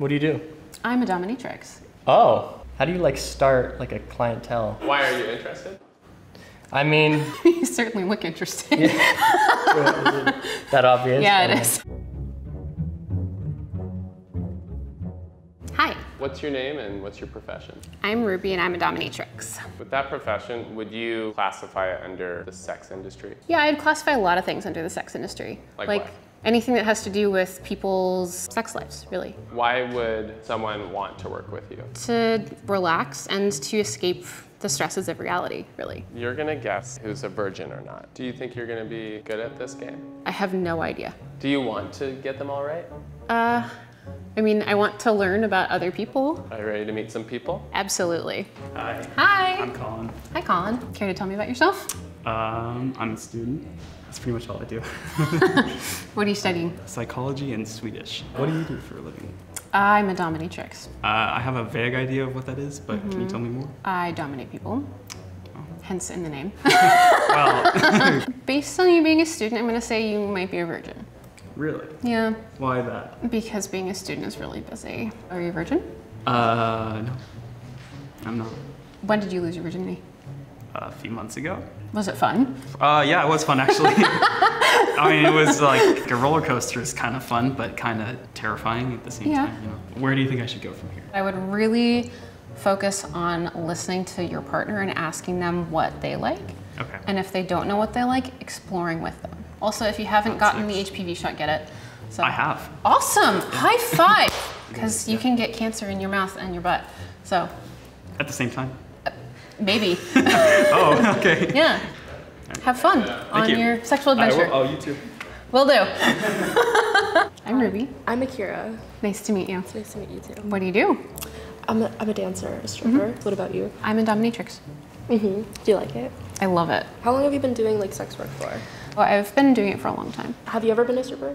What do you do? I'm a dominatrix. Oh, how do you like start like a clientele? Why are you interested? I mean, you certainly look interested. that obvious. Yeah, it is. Hi, What's your name and what's your profession? I'm Ruby and I'm a dominatrix. With that profession, would you classify it under the sex industry? Yeah, I'd classify a lot of things under the sex industry. Like what? Anything that has to do with people's sex lives, really. Why would someone want to work with you? To relax and to escape the stresses of reality, really. You're gonna guess who's a virgin or not. Do you think you're gonna be good at this game? I have no idea. Do you want to get them all right? Uh, I mean, I want to learn about other people. Are you ready to meet some people? Absolutely. Hi, Hi. I'm Colin. Hi, Colin. Care to tell me about yourself? Um, I'm a student. That's pretty much all I do. What are you studying? Psychology and Swedish. What do you do for a living? I'm a dominatrix. Uh, I have a vague idea of what that is, but can you tell me more? I dominate people, hence in the name. Well, Based on you being a student, I'm going to say you might be a virgin. really? Yeah, Why that? because being a student is really busy. Are you a virgin? Uh, no. I'm not. When did you lose your virginity? A few months ago. Was it fun? Uh, yeah, it was fun actually. I mean, it was like a roller coaster is kind of fun, but kind of terrifying at the same Yeah. time. You know, where do you think I should go from here? I would really focus on listening to your partner and asking them what they like. Okay. And if they don't know what they like, exploring with them. Also, if you haven't gotten the HPV shot, get it. So I have. Awesome! High five! Because you can get cancer in your mouth and your butt. So At the same time. Maybe, Oh, okay. yeah. Have fun on you. your sexual I adventure. will, oh, you too. Will do. I'm Ruby. I'm Akira. Nice to meet you. Nice to meet you too. What do you do? I'm a, I'm a dancer, a stripper. What about you? I'm a dominatrix. Mm-hmm. Do you like it? I love it. How long have you been doing like sex work for? Well, I've been doing it for a long time. Have you ever been a stripper?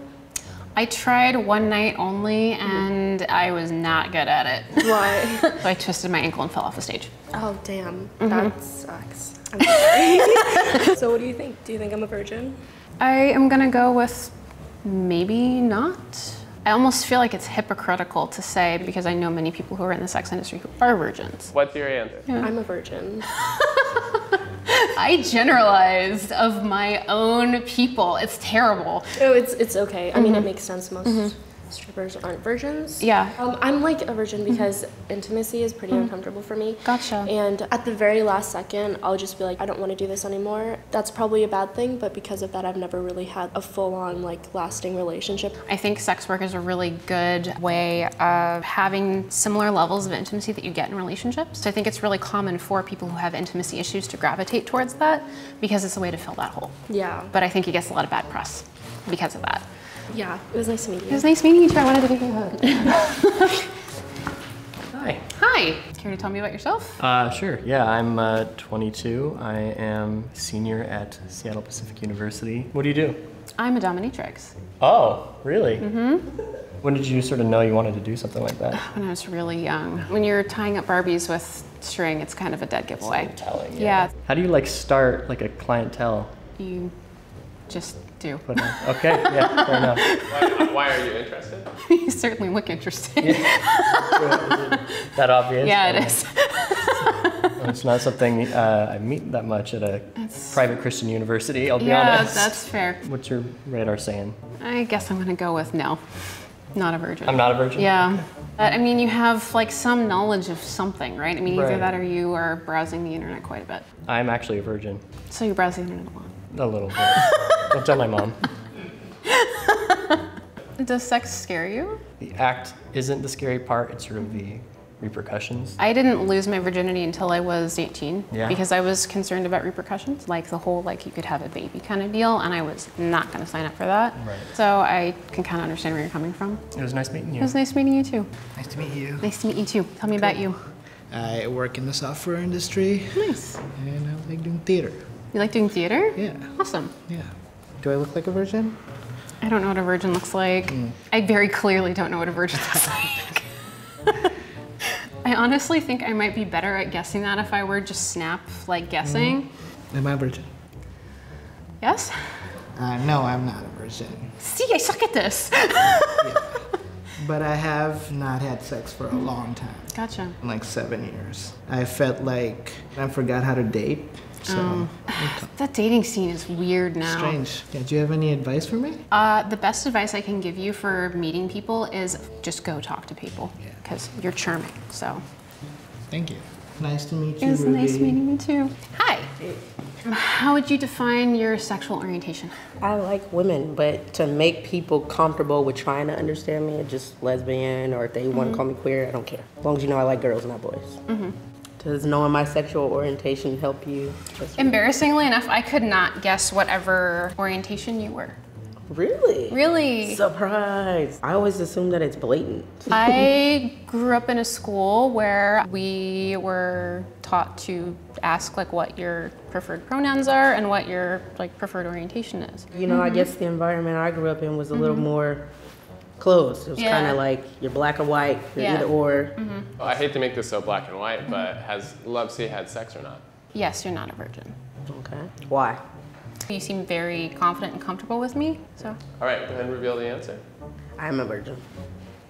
I tried one night only and I was not good at it. Why? So I twisted my ankle and fell off the stage. oh damn, mm-hmm. that sucks. I'm sorry. so what do you think? Do you think I'm a virgin? I am gonna go with maybe not. I almost feel like it's hypocritical to say because I know many people who are in the sex industry who are virgins. What's your answer? I'm a virgin. I generalized of my own people. It's terrible. Oh, it's it's okay. I mean, it mm-hmm. makes sense. Most mm-hmm. Strippers aren't virgins. Yeah. Um, I'm like a virgin because intimacy is pretty uncomfortable for me. Gotcha. And at the very last second, I'll just be like, I don't want to do this anymore. That's probably a bad thing, but because of that, I've never really had a full-on like lasting relationship. I think sex work is a really good way of having similar levels of intimacy that you get in relationships. So I think it's really common for people who have intimacy issues to gravitate towards that because it's a way to fill that hole. Yeah. But I think it gets a lot of bad press because of that. Yeah. It was nice to meet you. It was nice meeting you too. I wanted to give you a hug. Hi. Hi. Care to tell me about yourself? Uh, sure. Yeah, I'm uh, 22. I am senior at Seattle Pacific University. What do you do? I'm a dominatrix. Oh, really? Mm-hmm. When did you sort of know you wanted to do something like that? When I was really young. When you're tying up Barbies with string, it's kind of a dead giveaway. Telling. Yeah. How do you like start like a clientele? You just do. Put on- Okay. Yeah. Fair enough. Why, why are you interested? you certainly look interested. That obvious. Yeah, it Um. It's not something uh, I meet that much at a private Christian university. I'll be yeah, honest. that's fair. What's your radar saying? I guess I'm gonna go with no. Not a virgin. I'm not a virgin. Yeah. But, I mean, you have like some knowledge of something, right? I mean, either Right. that or you are browsing the internet quite a bit. I'm actually a virgin. So you browse the internet a lot. A little bit. Don't tell my mom. Does sex scare you? The act isn't the scary part. It's sort of the repercussions. I didn't lose my virginity until I was 18 Yeah. because I was concerned about repercussions, like the whole like you could have a baby kind of deal, and I was not going to sign up for that. Right. So I can kind of understand where you're coming from. It was nice meeting you. It was nice meeting you too. Nice to meet you. Nice to meet you too. Tell me about you. I work in the software industry Nice. and I like doing theater. You like doing theater? Yeah, Awesome. yeah. Do I look like a virgin? I don't know what a virgin looks like. I very clearly don't know what a virgin looks like. I honestly think I might be better at guessing that if I were just snap like guessing. Am I a virgin? Yes? Uh, no, I'm not a virgin. See, I suck at this. but I have not had sex for a long time. Gotcha. Like seven years. I felt like I forgot how to date. So That dating scene is weird now. strange. Yeah, do you have any advice for me? Uh, the best advice I can give you for meeting people is just go talk to people Yeah. because you're charming. So Thank you. Nice to meet you. it was nice meeting you too. Hi. How would you define your sexual orientation? I like women, but to make people comfortable with trying to understand me, just lesbian, or if they want to call me queer, I don't care. As long as you know I like girls, not boys. Does knowing my sexual orientation help you? Embarrassingly enough, I could not guess whatever orientation you were. Really? Really? Surprise! I always assume that it's blatant. I grew up in a school where we were taught to ask like what your preferred pronouns are and what your like preferred orientation is. You know, I mm-hmm. guess the environment I grew up in was a little mm-hmm. more closed. It was Yeah. kind of like you're black or white, you're Yeah. either or. Mm-hmm. Well, I hate to make this so black and white, but has Lovesy had sex or not? Yes, you're not a virgin. Okay. Why? You seem very confident and comfortable with me, so All right, go ahead and reveal the answer. I'm a virgin.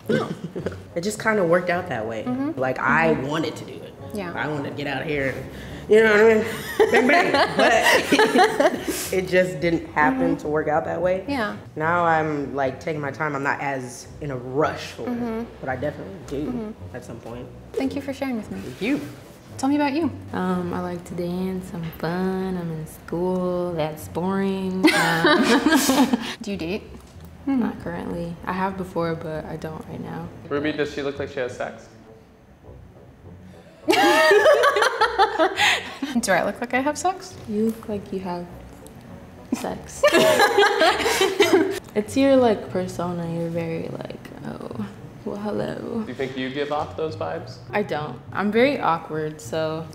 No. it just kind of worked out that way. Mm-hmm. Like I wanted to do it. Yeah. I wanted to get out of here and, you know what I mean? bang bang. But it just didn't happen to work out that way. yeah. Now I'm like taking my time. I'm not as in a rush for it, but I definitely do at some point. Thank you for sharing with me. Thank You. Tell me about you. Um, I like to dance. I'm fun. I'm in school. That's boring. Um, Do you date? not currently. I have before, but I don't right now. Ruby, does she look like she has sex? Do I look like I have sex? You look like you have sex. it's your like persona. You're very like, oh, well, hello. Do you think you give off those vibes? I don't. I'm very awkward, so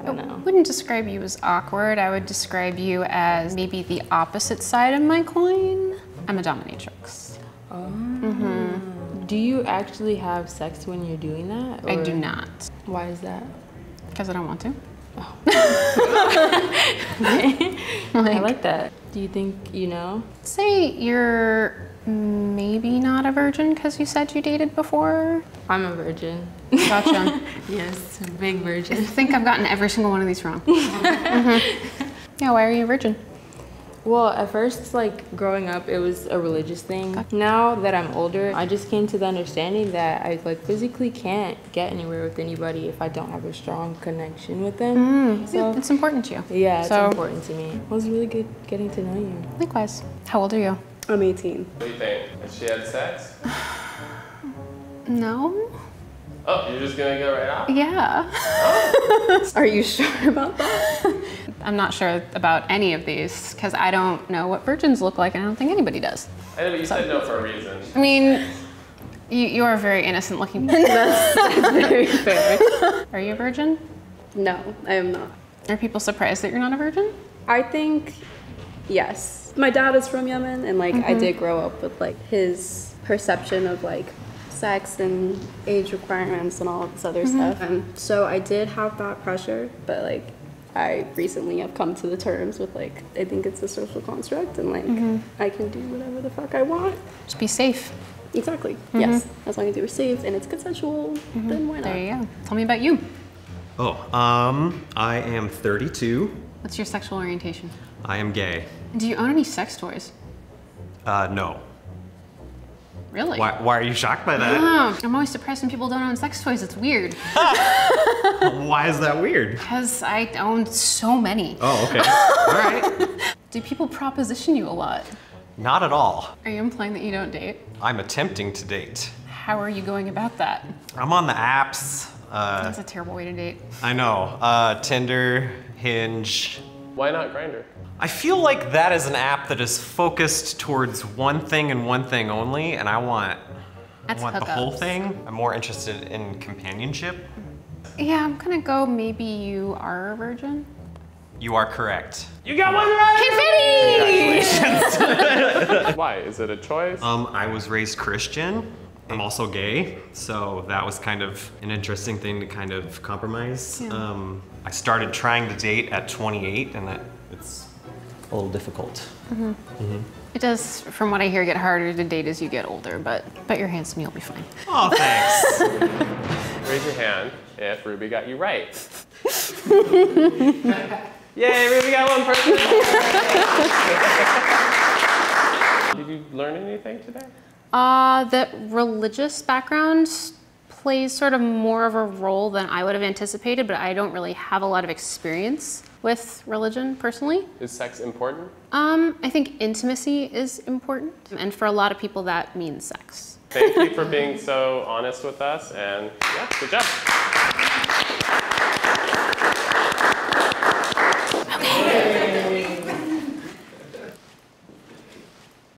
I don't I know. wouldn't describe you as awkward. I would describe you as maybe the opposite side of my coin. I'm a dominatrix. Oh. Do you actually have sex when you're doing that? I do not. Why is that? Because I don't want to. I like that. Do you think you know? Say you're maybe not a virgin because you said you dated before. I'm a virgin. Gotcha. Yes, big I virgin. think I've gotten every single one of these wrong. Mhm. Yeah, why are you a virgin? Well, at first, like growing up, it was a religious thing. Now that I'm older, I just came to the understanding that I like physically can't get anywhere with anybody if I don't have a strong connection with them. Mm, so It's important to you. yeah, it's So- important to me. It was really good getting to know you. Likewise. How old are you? I'm 18. What do you think? Has she had sex? No. Oh, you're just gonna go right off? Yeah. Oh. Are you sure about that? I'm not sure about any of these because I don't know what virgins look like, and I don't think anybody does. I know, but you said no for a reason. I mean, you, you are very innocent looking. Very fair. Are you a virgin? No, I am not. Are people surprised that you're not a virgin? I think yes. My dad is from Yemen, and like I mm-hmm. did grow up with like his perception of like sex and age requirements and all this other mm-hmm. stuff. And so I did have that pressure, but like I recently have come to the terms with like I think it's a social construct, and like I can do whatever the fuck I want. Just be safe. Exactly. Yes. As long as you're safe and it's consensual, then why not? There you go. Tell me about you. Oh, um, I am 32. What's your sexual orientation? I am gay. Do you own any sex toys? Uh, no. Really? Why, why are you shocked by that? Oh, I'm always surprised when people don't own sex toys. It's weird why is that weird? because I own so many. Oh, okay. All right. Do people proposition you a lot? Not at all. Are you implying that you don't date? I'm attempting to date. How are you going about that? I'm on the apps. Uh, That's a terrible way to date. I know. Uh, Tinder, Hinge. Why not Grindr? I feel like that is an app that is focused towards one thing and one thing only, and I want, I That's want the whole thing. I'm more interested in companionship. Yeah, I'm gonna go. Maybe you are a virgin. You are correct. You got one right! Confetti! Why? Is it a choice? Um, I was raised Christian. I'm also gay, so that was kind of an interesting thing to kind of compromise. Um, I started trying to date at 28, and that, it's a little difficult. It does, from what I hear, get harder to date as you get older, but but you're handsome, you'll be fine. Oh, thanks. Raise your hand if Ruby got you right. Yay, Ruby got one person. Did you learn anything today? Uh, that religious background plays sort of more of a role than I would have anticipated, but I don't really have a lot of experience with religion personally. Is sex important? Um, I think intimacy is important, and for a lot of people, that means sex. Thank you for being so honest with us, and yeah, good job.